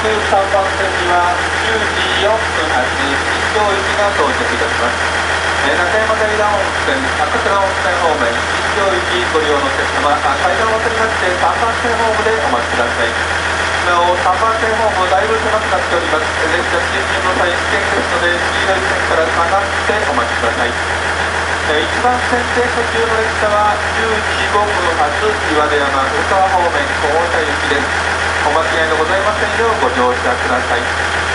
3番線には10時4分発新庄行きが到着いたしますえー中山平温泉赤倉温泉方面新庄行きご利用のお客様階段を渡りまして3番線ホームでお待ちくださいなお3番線ホームだいぶ狭くなっております列車進入の際危険ですので黄色い線から下がってお待ちくださいえー1番線停車中の列車は10時5分発岩出山宇川方面小太田行きですお間違いのございませんようご乗車ください。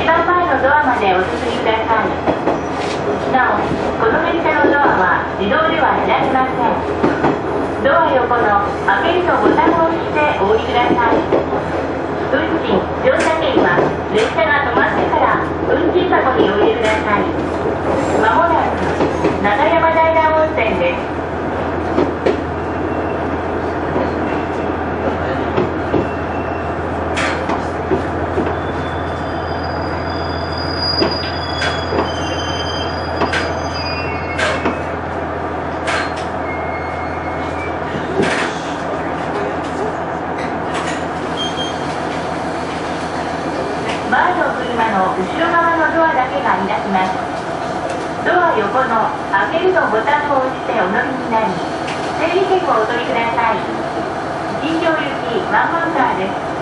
一番前のドアまでお進みくださいなおこの列車のドアは自動では開きませんドア横の開けるとボタンを押してお降りください。運賃乗車券は列車が止まってから運賃箱にお入れくださいまもなく中山平温泉です前の車の後ろ側のドアだけが開きますドア横の開けるのボタンを押してお乗りになり整理券をお取りください。金城行きワンマンカーです。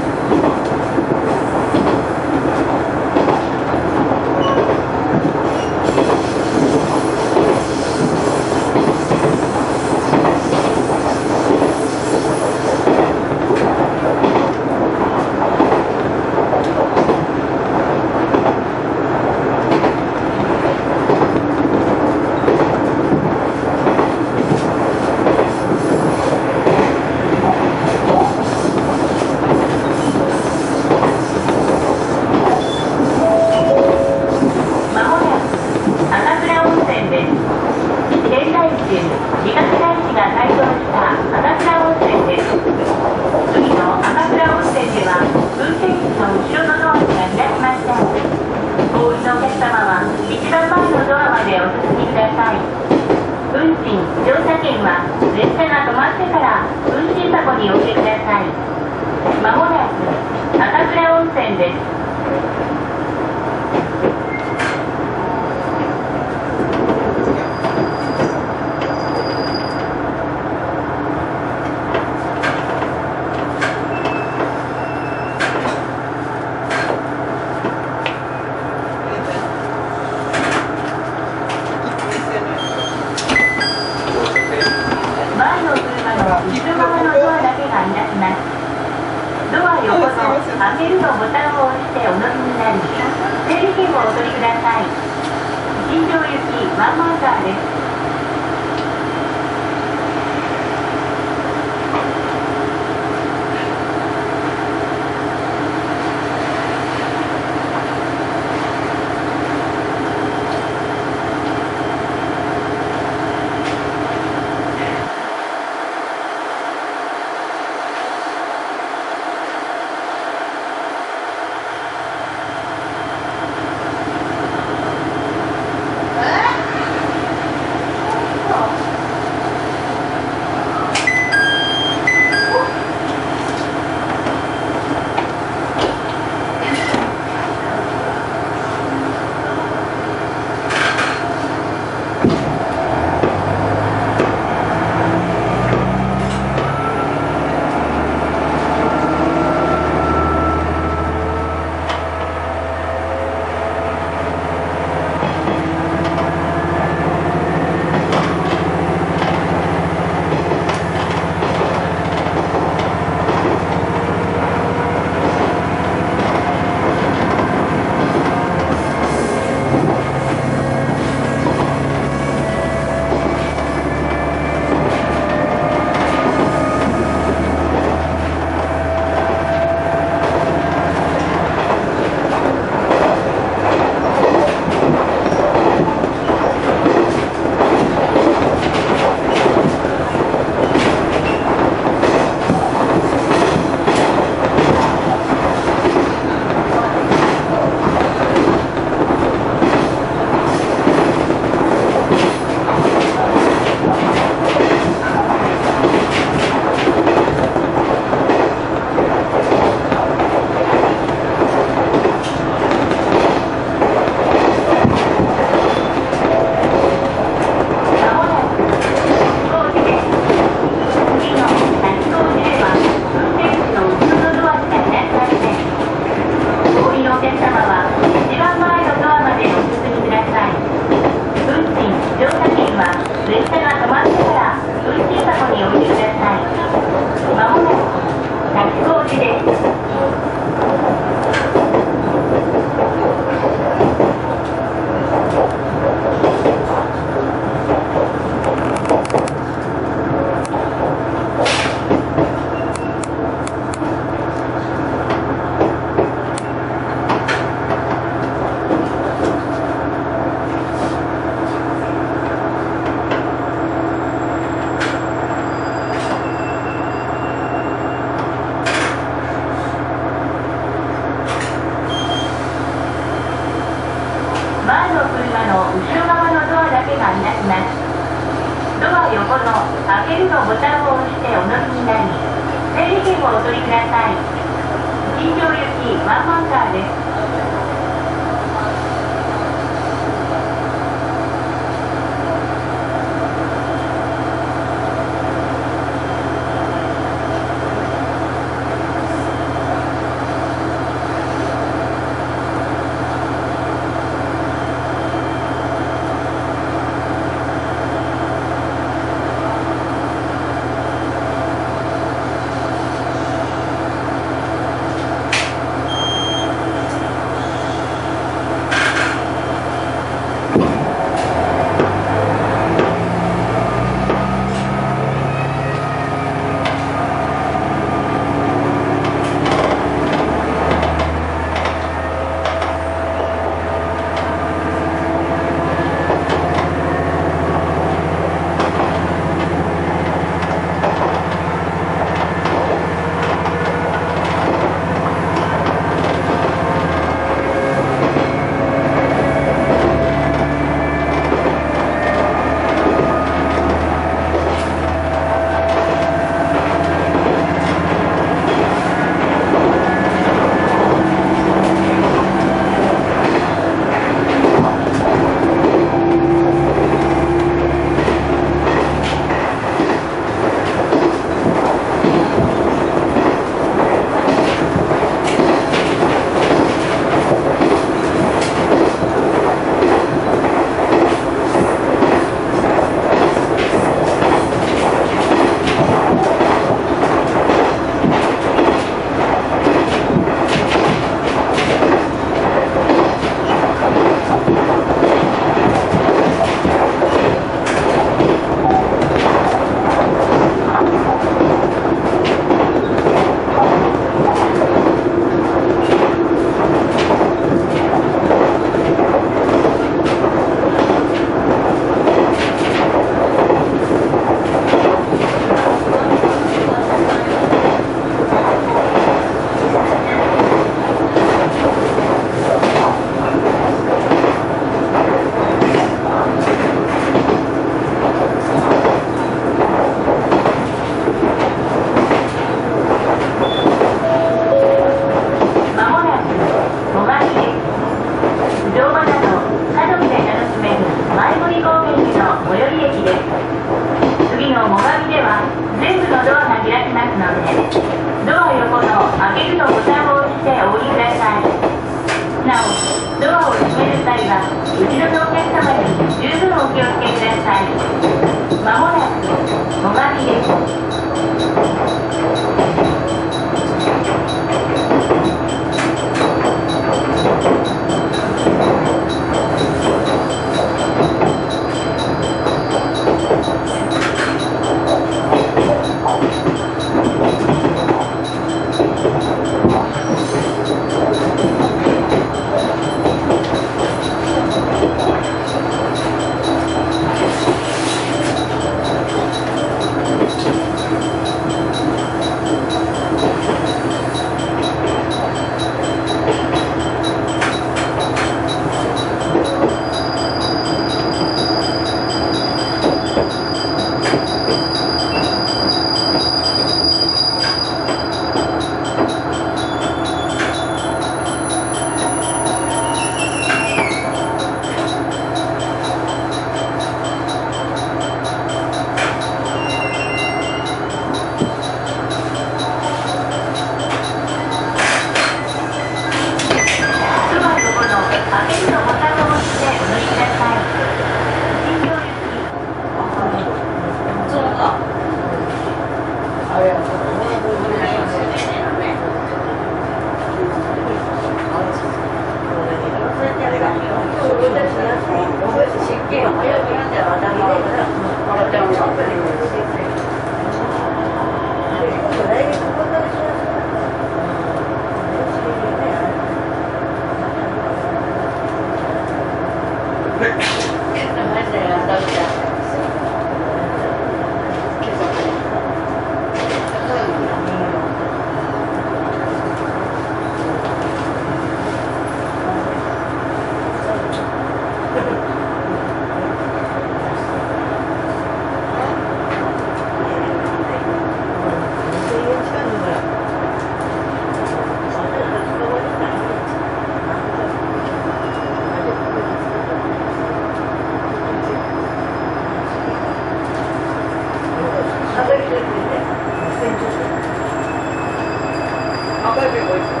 vai ver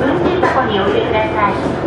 運転箱においでください。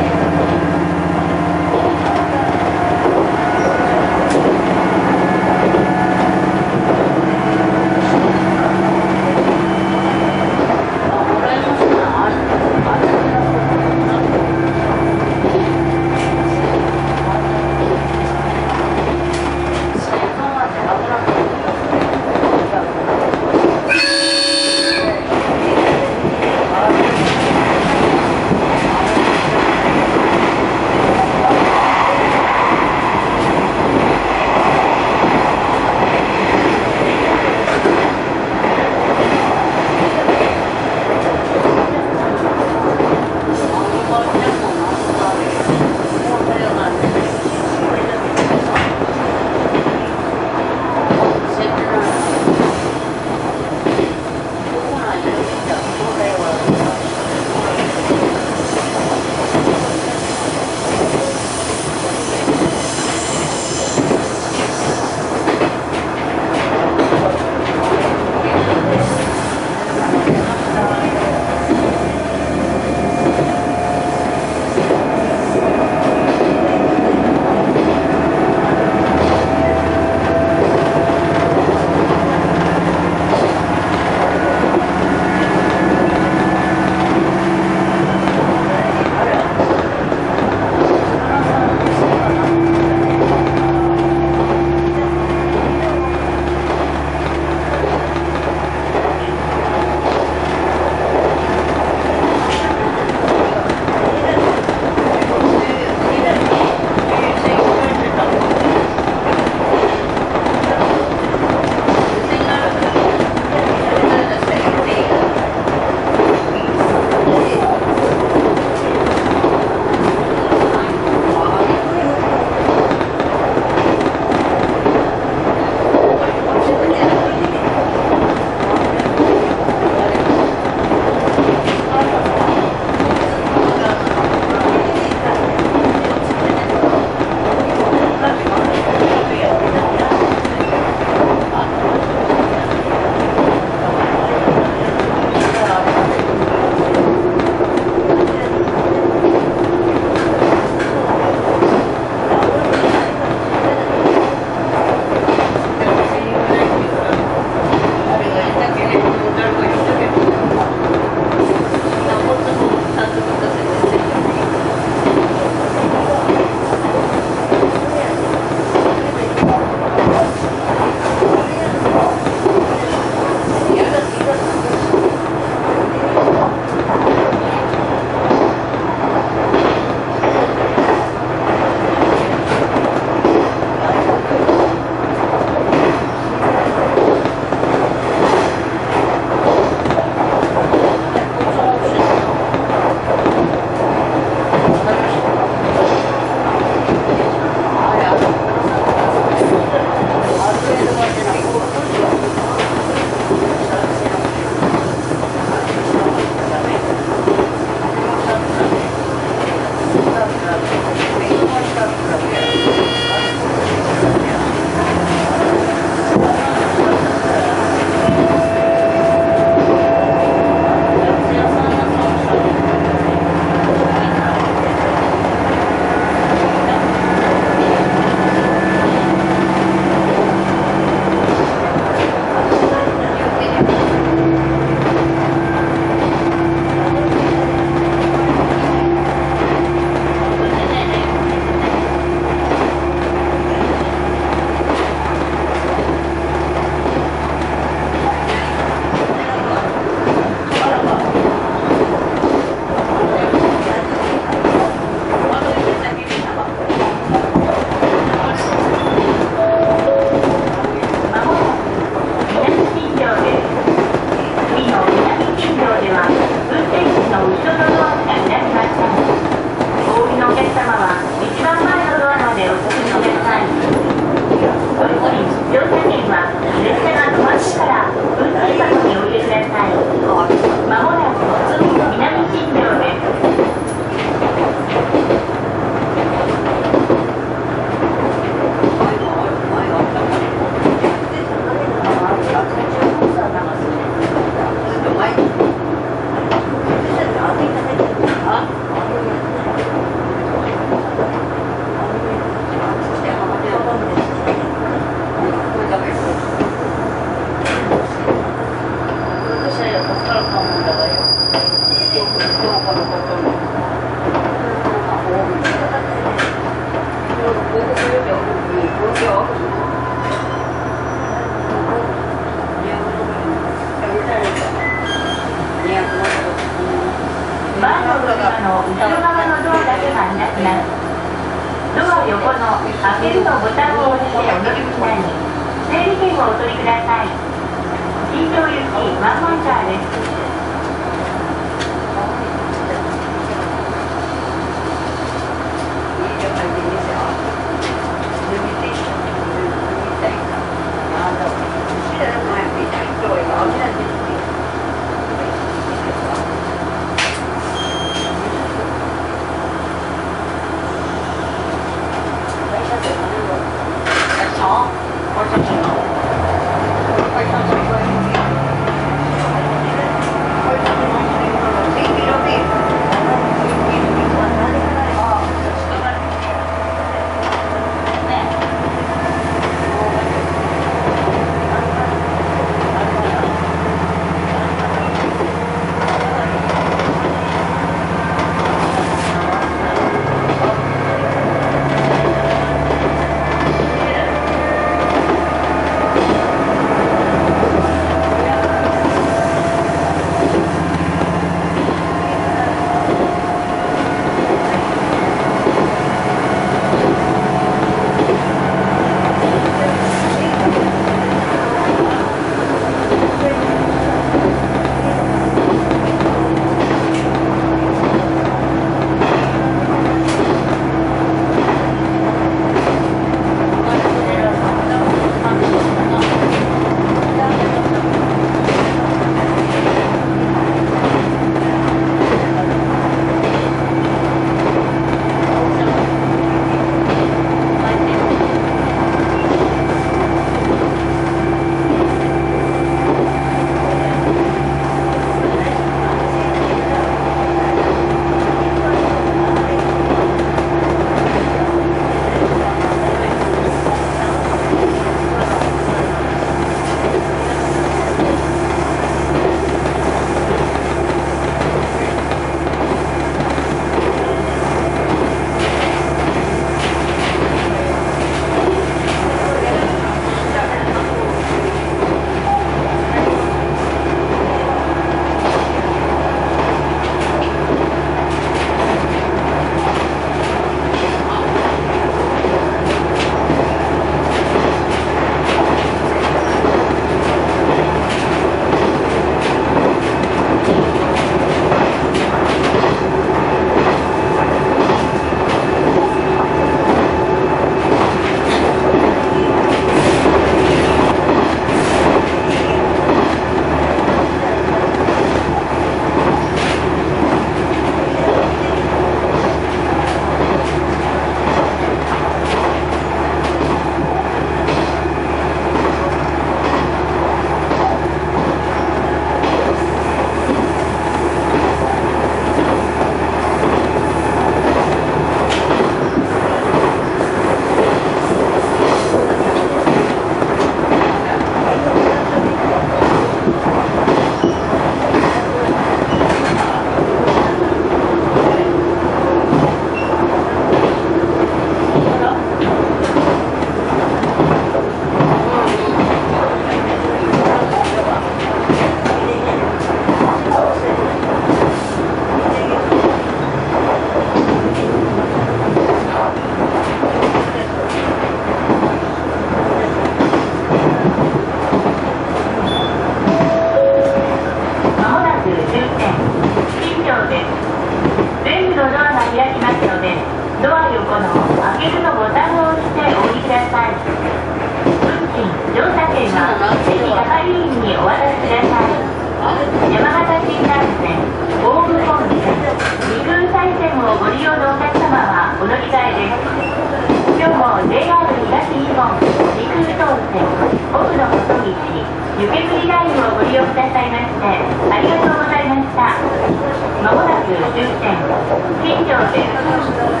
冰饺点